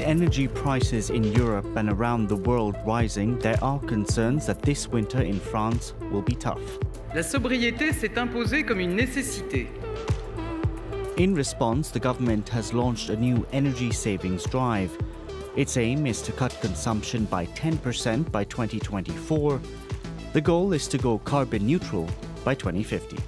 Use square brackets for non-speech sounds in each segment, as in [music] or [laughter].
With energy prices in Europe and around the world rising, there are concerns that this winter in France will be tough. La sobriété s'est imposée comme une nécessité. In response, the government has launched a new energy savings drive. Its aim is to cut consumption by 10% by 2024. The goal is to go carbon neutral by 2050.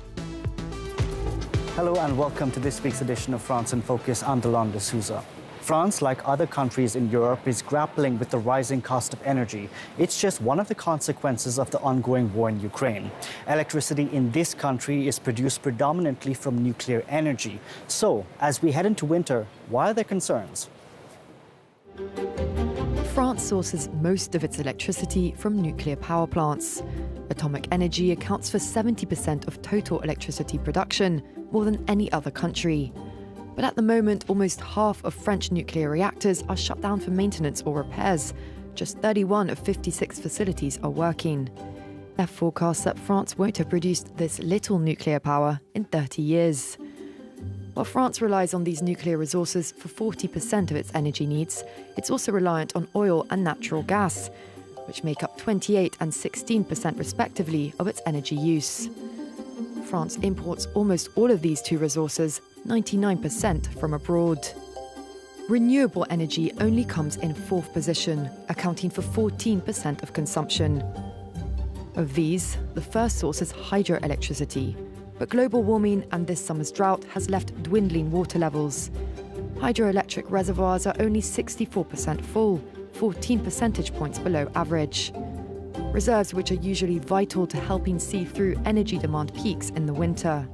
Hello and welcome to this week's edition of France in Focus. I'm Delano D'Souza. France, like other countries in Europe, is grappling with the rising cost of energy. It's just one of the consequences of the ongoing war in Ukraine. Electricity in this country is produced predominantly from nuclear energy. So, as we head into winter, why are there concerns? France sources most of its electricity from nuclear power plants. Atomic energy accounts for 70% of total electricity production, more than any other country. But at the moment, almost half of French nuclear reactors are shut down for maintenance or repairs. Just 31 of 56 facilities are working. There are forecasts that France won't have produced this little nuclear power in 30 years. While France relies on these nuclear resources for 40% of its energy needs, it's also reliant on oil and natural gas, which make up 28 and 16% respectively of its energy use. France imports almost all of these two resources 99% from abroad. Renewable energy only comes in fourth position, accounting for 14% of consumption. Of these, the first source is hydroelectricity, but global warming and this summer's drought has left dwindling water levels. Hydroelectric reservoirs are only 64% full, 14 percentage points below average. Reserves which are usually vital to helping see through energy demand peaks in the winter.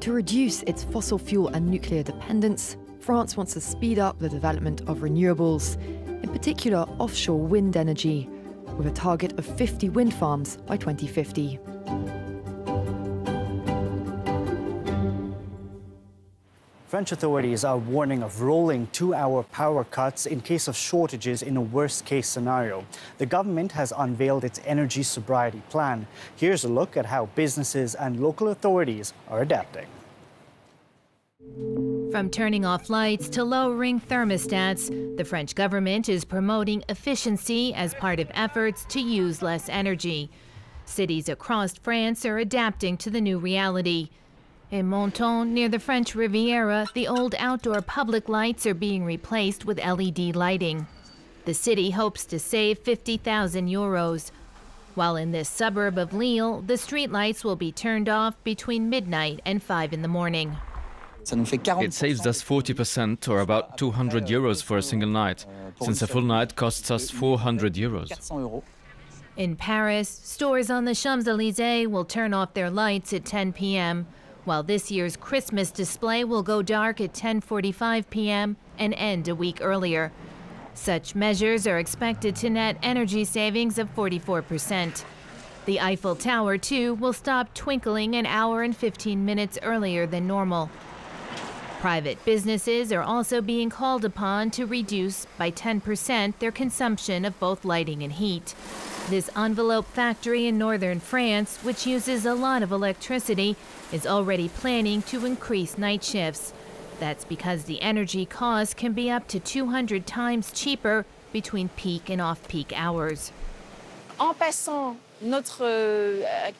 To reduce its fossil fuel and nuclear dependence, France wants to speed up the development of renewables, in particular offshore wind energy, with a target of 50 wind farms by 2050. French authorities are warning of rolling two hour power cuts in case of shortages in a worst case scenario. The government has unveiled its energy sobriety plan. Here's a look at how businesses and local authorities are adapting. From turning off lights to lowering thermostats, the French government is promoting efficiency as part of efforts to use less energy. Cities across France are adapting to the new reality. In Menton, near the French Riviera, the old outdoor public lights are being replaced with LED lighting. The city hopes to save 50,000 euros. While in this suburb of Lille, the streetlights will be turned off between midnight and 5 in the morning. It saves us 40% or about 200 euros for a single night, since a full night costs us 400 euros. In Paris, stores on the Champs Elysees will turn off their lights at 10 p.m while this year's Christmas display will go dark at 10:45 p.m. and end a week earlier. Such measures are expected to net energy savings of 44%. The Eiffel Tower, too, will stop twinkling an hour and 15 minutes earlier than normal. Private businesses are also being called upon to reduce by 10% their consumption of both lighting and heat. This envelope factory in northern France, which uses a lot of electricity, is already planning to increase night shifts. That's because the energy cost can be up to 200 times cheaper between peak and off-peak hours. Euh,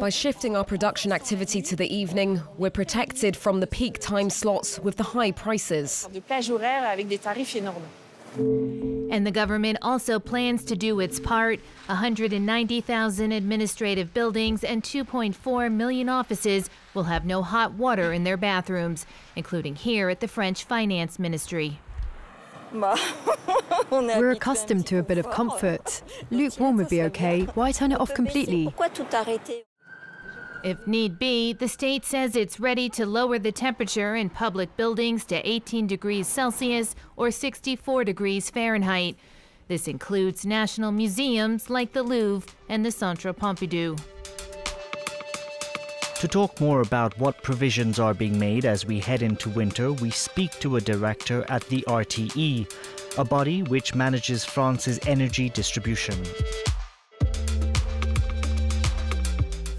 By shifting our production activity to the evening, we're protected from the peak time slots with the high prices. And the government also plans to do its part 190,000 administrative buildings and 2.4 million offices will have no hot water in their bathrooms, including here at the French Finance Ministry. [laughs] We're accustomed to a bit of comfort. Lukewarm would be okay. Why turn it off completely? If need be, the state says it's ready to lower the temperature in public buildings to 18 degrees Celsius or 64 degrees Fahrenheit. This includes national museums like the Louvre and the Centre Pompidou. To talk more about what provisions are being made as we head into winter, we speak to a director at the RTE, a body which manages France's energy distribution.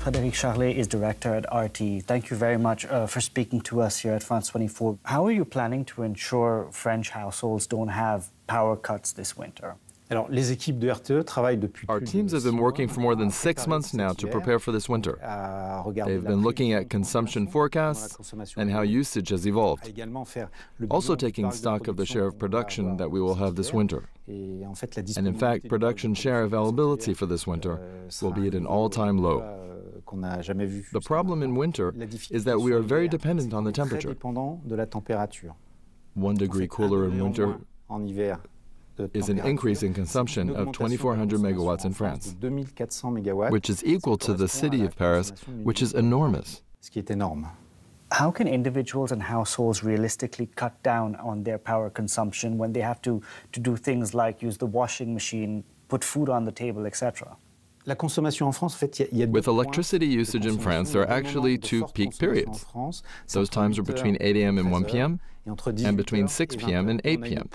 Frédéric Charlet is director at RTE. Thank you very much uh, for speaking to us here at France 24. How are you planning to ensure French households don't have power cuts this winter? Our teams have been working for more than six months now to prepare for this winter. They've been looking at consumption forecasts and how usage has evolved, also taking stock of the share of production that we will have this winter. And in fact, production share availability for this winter will be at an all time low. The problem in winter is that we are very dependent on the temperature. One degree cooler in winter is an increase in consumption of 2,400 megawatts in France, which is equal to the city of Paris, which is enormous. How can individuals and households realistically cut down on their power consumption when they have to, to do things like use the washing machine, put food on the table, etc.? With electricity usage in France, there are actually two peak periods. Those times are between 8 a.m. and 1 p.m., and between 6 p.m. and 8 p.m.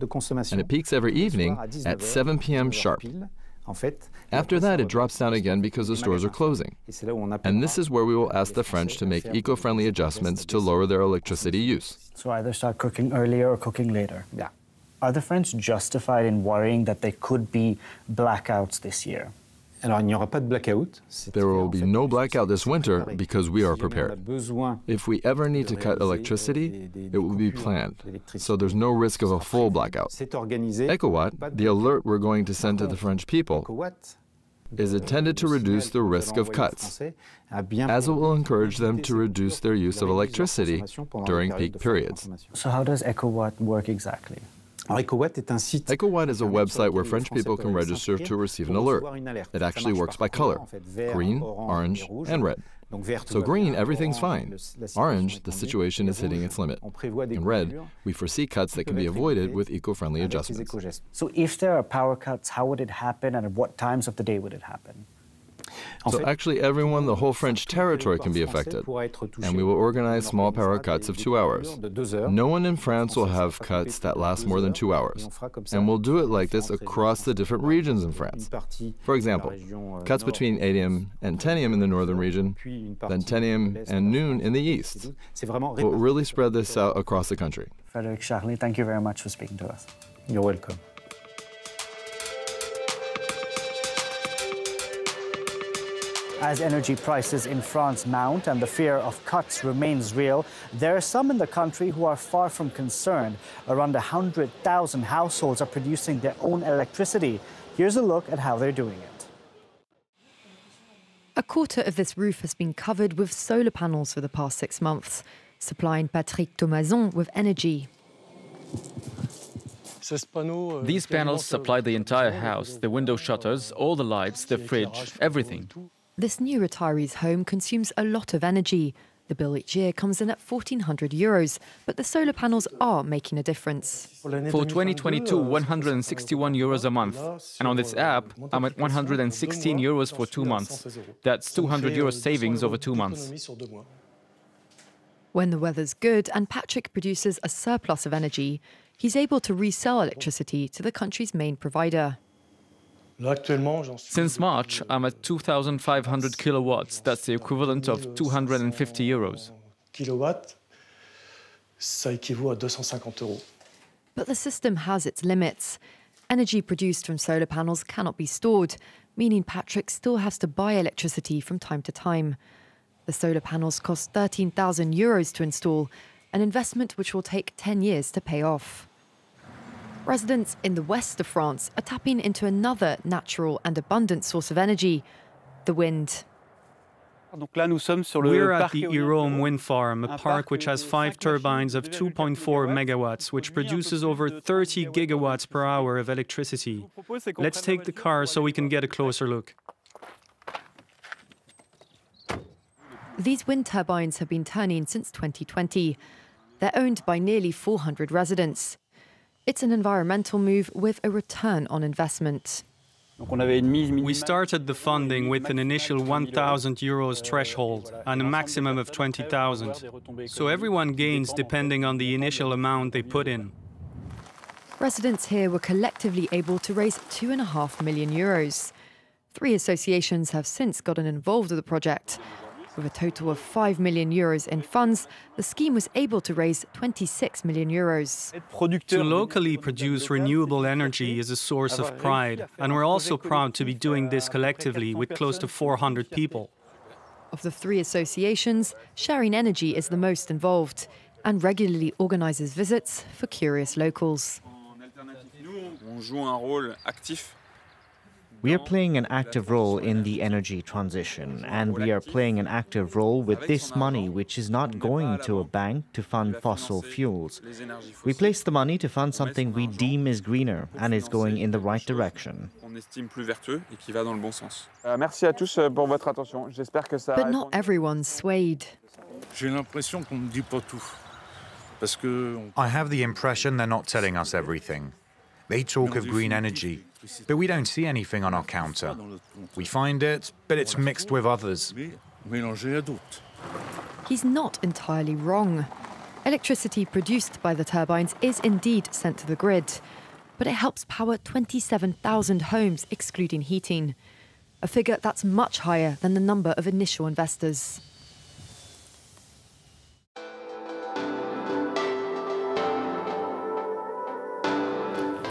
And it peaks every evening at 7 p.m. sharp. After that, it drops down again because the stores are closing. And this is where we will ask the French to make eco friendly adjustments to lower their electricity use. So either start cooking earlier or cooking later? Yeah. Are the French justified in worrying that there could be blackouts this year? There will be no blackout this winter because we are prepared. If we ever need to cut electricity, it will be planned, so there's no risk of a full blackout. EcoWatt, the alert we're going to send to the French people, is intended to reduce the risk of cuts, as it will encourage them to reduce their use of electricity during peak periods. So, how does EcoWatt work exactly? EcoWatt is a website where French people can register to receive an alert. It actually works by color green, orange, and red. So, green, everything's fine. Orange, the situation is hitting its limit. In red, we foresee cuts that can be avoided with eco friendly adjustments. So, if there are power cuts, how would it happen and at what times of the day would it happen? So actually everyone, the whole French territory can be affected, and we will organize small power cuts of two hours. No one in France will have cuts that last more than two hours, and we'll do it like this across the different regions in France. For example, cuts between 8 a.m. and 10 a.m. in the northern region, then 10 a.m. and noon in the east. We'll really spread this out across the country. Frédéric Charlet, thank you very much for speaking to us. You're welcome. As energy prices in France mount and the fear of cuts remains real, there are some in the country who are far from concerned. Around 100,000 households are producing their own electricity. Here's a look at how they're doing it. A quarter of this roof has been covered with solar panels for the past six months, supplying Patrick Thomazon with energy. These panels supply the entire house, the window shutters, all the lights, the fridge, everything. This new retiree's home consumes a lot of energy. The bill each year comes in at 1,400 euros, but the solar panels are making a difference. For 2022, 161 euros a month. And on this app, I'm at 116 euros for two months. That's 200 euros savings over two months. When the weather's good and Patrick produces a surplus of energy, he's able to resell electricity to the country's main provider. Since March, I'm at 2,500 kilowatts. That's the equivalent of 250 euros. But the system has its limits. Energy produced from solar panels cannot be stored, meaning Patrick still has to buy electricity from time to time. The solar panels cost 13,000 euros to install, an investment which will take 10 years to pay off. Residents in the west of France are tapping into another natural and abundant source of energy the wind. We're at the Irome wind farm, a park which has five turbines of 2.4 megawatts, which produces over 30 gigawatts per hour of electricity. Let's take the car so we can get a closer look. These wind turbines have been turning since 2020. They're owned by nearly 400 residents. It's an environmental move with a return on investment. We started the funding with an initial 1,000 euros threshold and a maximum of 20,000. So everyone gains depending on the initial amount they put in. Residents here were collectively able to raise 2.5 million euros. Three associations have since gotten involved with the project. With a total of 5 million euros in funds, the scheme was able to raise 26 million euros. To locally produce renewable energy is a source of pride, and we're also proud to be doing this collectively with close to 400 people. Of the three associations, Sharing Energy is the most involved and regularly organises visits for curious locals. We are playing an active role in the energy transition, and we are playing an active role with this money, which is not going to a bank to fund fossil fuels. We place the money to fund something we deem is greener and is going in the right direction. But not everyone's swayed. I have the impression they're not telling us everything. They talk of green energy, but we don't see anything on our counter. We find it, but it's mixed with others. He's not entirely wrong. Electricity produced by the turbines is indeed sent to the grid, but it helps power 27,000 homes, excluding heating, a figure that's much higher than the number of initial investors.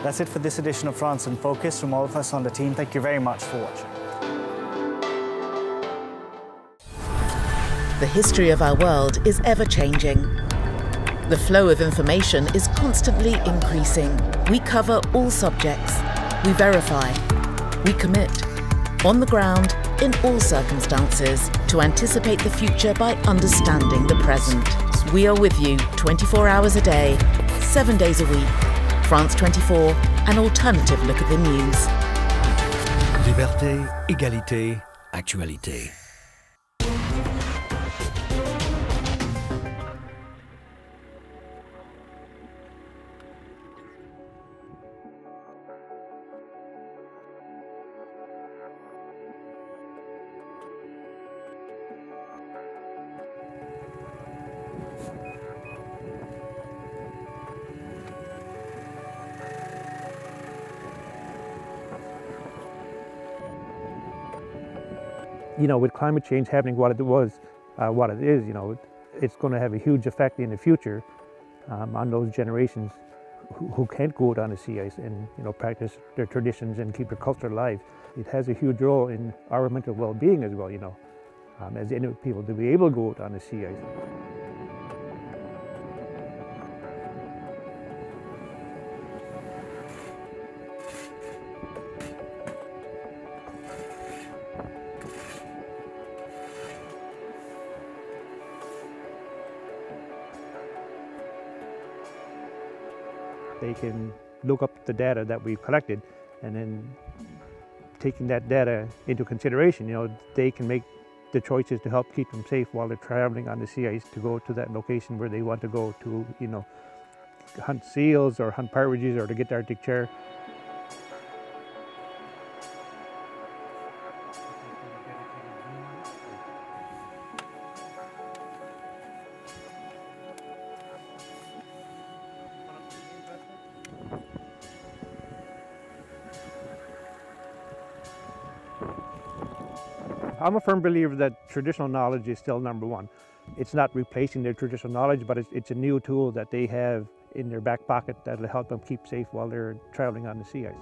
That's it for this edition of France in Focus. From all of us on the team, thank you very much for watching. The history of our world is ever changing. The flow of information is constantly increasing. We cover all subjects. We verify. We commit. On the ground, in all circumstances, to anticipate the future by understanding the present. We are with you 24 hours a day, 7 days a week France 24, an alternative look at the news. Liberté, égalité, actualité. You know, with climate change happening what it was, uh, what it is, you know, it's going to have a huge effect in the future um, on those generations who, who, can't go out on the sea ice and, you know, practice their traditions and keep their culture alive. It has a huge role in our mental well-being as well, you know, um, as Inuit people to be able to go out on the sea ice. They can look up the data that we've collected and then taking that data into consideration, you know, they can make the choices to help keep them safe while they're traveling on the sea ice to go to that location where they want to go to, you know, hunt seals or hunt partridges or to get the Arctic char. I'm a firm believer that traditional knowledge is still number one. It's not replacing their traditional knowledge, but it's, it's a new tool that they have in their back pocket that'll help them keep safe while they're traveling on the sea ice.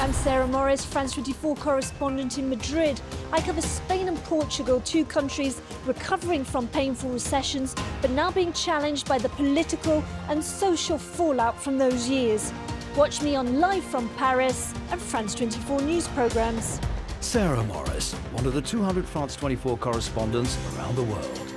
I'm Sarah Morris, France 24 correspondent in Madrid. I cover Spain and Portugal, two countries recovering from painful recessions, but now being challenged by the political and social fallout from those years. Watch me on Live from Paris and France 24 news programmes. Sarah Morris, one of the 200 France 24 correspondents around the world.